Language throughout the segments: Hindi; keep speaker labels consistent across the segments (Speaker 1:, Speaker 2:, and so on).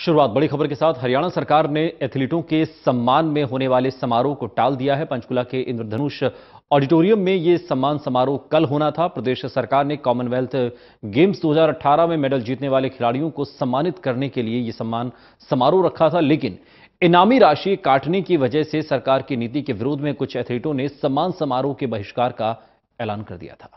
Speaker 1: शुरुआत बड़ी खबर के साथ, हरियाणा सरकार ने एथलीटों के सम्मान में होने वाले समारोह को टाल दिया है। पंचकुला के इंद्रधनुष ऑडिटोरियम में ये सम्मान समारोह कल होना था। प्रदेश सरकार ने कॉमनवेल्थ गेम्स 2018 में मेडल जीतने वाले खिलाड़ियों को सम्मानित करने के लिए ये सम्मान समारोह रखा था, लेकिन इनामी राशि काटने की वजह से सरकार की नीति के विरोध में कुछ एथलीटों ने सम्मान समारोह के बहिष्कार का ऐलान कर दिया था।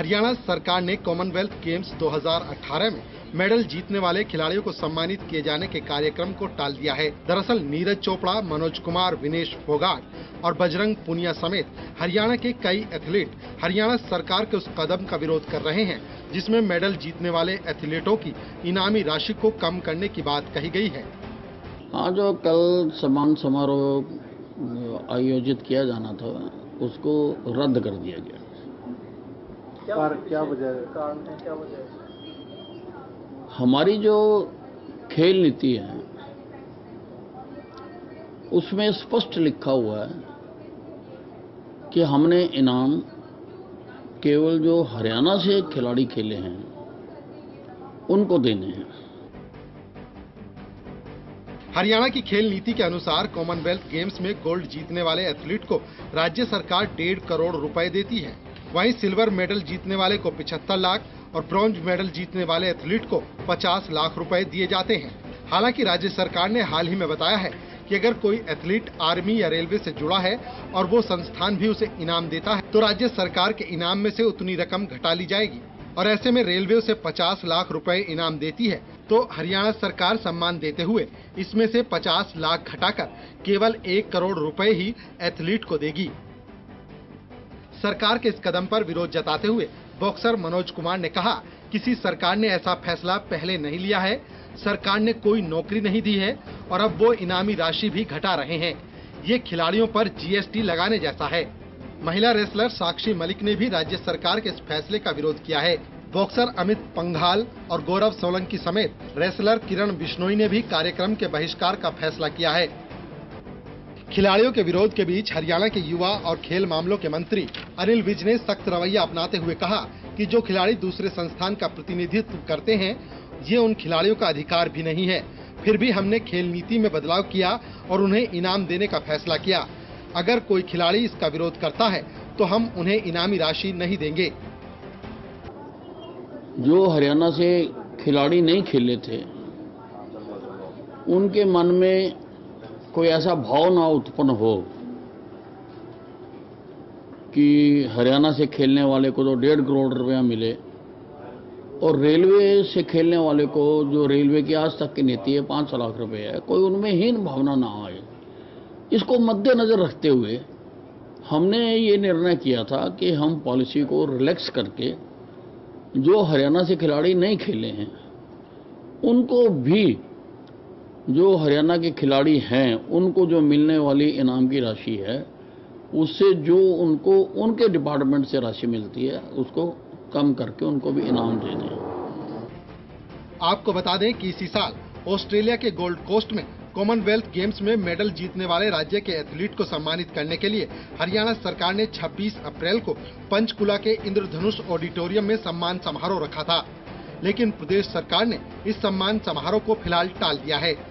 Speaker 2: हरियाणा सरकार ने कॉमनवेल्थ गेम्स 2018 में मेडल जीतने वाले खिलाड़ियों को सम्मानित किए जाने के कार्यक्रम को टाल दिया है। दरअसल, नीरज चोपड़ा, मनोज कुमार, विनेश फोगाट और बजरंग पुनिया समेत हरियाणा के कई एथलीट हरियाणा सरकार के उस कदम का विरोध कर रहे हैं, जिसमें मेडल जीतने वाले एथलीटों की इनामी राशि को कम करने की बात कही गई है।
Speaker 3: हाँ जो कल सम्मान समारोह आयोजित किया जाना था, उसको रद्द कर दिया गया।
Speaker 4: पर क्या वजह कारण है? क्या वजह
Speaker 3: हमारी जो खेल नीति है उसमें स्पष्ट लिखा हुआ है कि हमने इनाम केवल जो हरियाणा से खिलाड़ी खेले हैं उनको देने हैं।
Speaker 2: हरियाणा की खेल नीति के अनुसार कॉमनवेल्थ गेम्स में गोल्ड जीतने वाले एथलीट को राज्य सरकार डेढ़ करोड़ रुपए देती है। वहीं सिल्वर मेडल जीतने वाले को पिछहत्तर लाख और ब्रॉन्ज मेडल जीतने वाले एथलीट को 50 लाख रुपए दिए जाते हैं। हालाँकि राज्य सरकार ने हाल ही में बताया है कि अगर कोई एथलीट आर्मी या रेलवे से जुड़ा है और वो संस्थान भी उसे इनाम देता है तो राज्य सरकार के इनाम में से उतनी रकम घटा ली जाएगी। और ऐसे में रेलवे उसे 50 लाख रुपए इनाम देती है। तो हरियाणा सरकार सम्मान देते हुए इसमें से 50 लाख घटाकर केवल एक करोड़ रुपए ही एथलीट को देगी। सरकार के इस कदम पर विरोध जताते हुए बॉक्सर मनोज कुमार ने कहा, किसी सरकार ने ऐसा फैसला पहले नहीं लिया है, सरकार ने कोई नौकरी नहीं दी है, और अब वो इनामी राशि भी घटा रहे हैं। ये खिलाड़ियों पर जीएसटी लगाने जैसा है। महिला रेसलर साक्षी मलिक ने भी राज्य सरकार के इस फैसले का विरोध किया है। बॉक्सर अमित पंघाल और गौरव सोलंकी समेत रेसलर किरण बिश्नोई ने भी कार्यक्रम के बहिष्कार का फैसला किया है। खिलाड़ियों के विरोध के बीच हरियाणा के युवा और खेल मामलों के मंत्री अनिल विज ने सख्त रवैया अपनाते हुए कहा कि जो खिलाड़ी दूसरे संस्थान का प्रतिनिधित्व करते हैं, ये उन खिलाड़ियों का अधिकार भी नहीं है। फिर भी हमने खेल नीति में बदलाव किया और उन्हें इनाम देने का फैसला किया। अगर कोई खिलाड़ी इसका विरोध करता है तो हम उन्हें इनामी राशि नहीं देंगे।
Speaker 3: जो हरियाणा से खिलाड़ी नहीं खेले थे, उनके मन में कोई ऐसा भाव ना उत्पन्न हो कि हरियाणा से खेलने वाले को तो डेढ़ करोड़ रुपया मिले और रेलवे से खेलने वाले को जो रेलवे की आज तक की नीति है, पाँच लाख रुपए है, कोई उनमें हीन भावना ना आए। इसको मद्देनजर रखते हुए हमने ये निर्णय किया था कि हम पॉलिसी को रिलैक्स करके जो हरियाणा से खिलाड़ी नहीं खेले हैं, उनको भी जो हरियाणा के खिलाड़ी हैं, उनको जो मिलने वाली इनाम की राशि है, उससे जो उनको, उनके डिपार्टमेंट से राशि मिलती है, उसको कम करके उनको भी इनाम दे दें।
Speaker 2: आपको बता दें कि इसी साल ऑस्ट्रेलिया के गोल्ड कोस्ट में कॉमनवेल्थ गेम्स में मेडल जीतने वाले राज्य के एथलीट को सम्मानित करने के लिए हरियाणा सरकार ने 26 अप्रैल को पंचकुला के इंद्रधनुष ऑडिटोरियम में सम्मान समारोह रखा था। लेकिन प्रदेश सरकार ने इस सम्मान समारोह को फ़िलहाल टाल दिया है।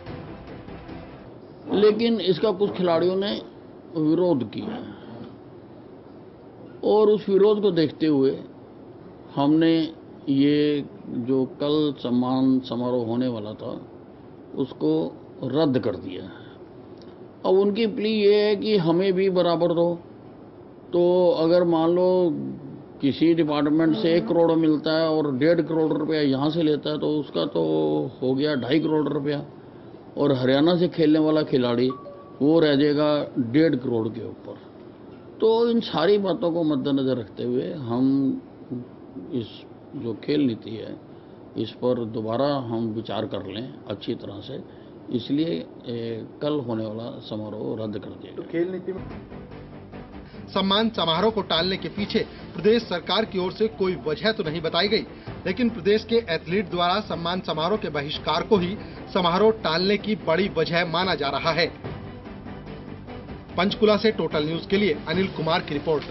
Speaker 3: लेकिन इसका कुछ खिलाड़ियों ने विरोध किया। और उस विरोध को देखते हुए हमने ये जो कल सम्मान समारोह होने वाला था, उसको रद्द कर दिया। अब उनकी प्ली ये है कि हमें भी बराबर दो। तो अगर मान लो किसी डिपार्टमेंट से एक करोड़ मिलता है और डेढ़ करोड़ रुपया यहाँ से लेता है तो उसका तो हो गया ढाई करोड़ रुपया। और हरियाणा से खेलने वाला खिलाड़ी, वो रह जाएगा डेढ़ करोड़ के ऊपर। तो इन सारी बातों को मद्देनज़र रखते हुए हम इस जो खेल नीति है, इस पर दोबारा हम विचार कर लें अच्छी तरह से। इसलिए कल होने वाला समारोह रद्द कर दिया
Speaker 4: तो खेल नीति में
Speaker 2: सम्मान समारोह को टालने के पीछे प्रदेश सरकार की ओर से कोई वजह तो नहीं बताई गई। लेकिन प्रदेश के एथलीट द्वारा सम्मान समारोह के बहिष्कार को ही समारोह टालने की बड़ी वजह माना जा रहा है। पंचकुला से टोटल न्यूज़ के लिए अनिल कुमार की रिपोर्ट।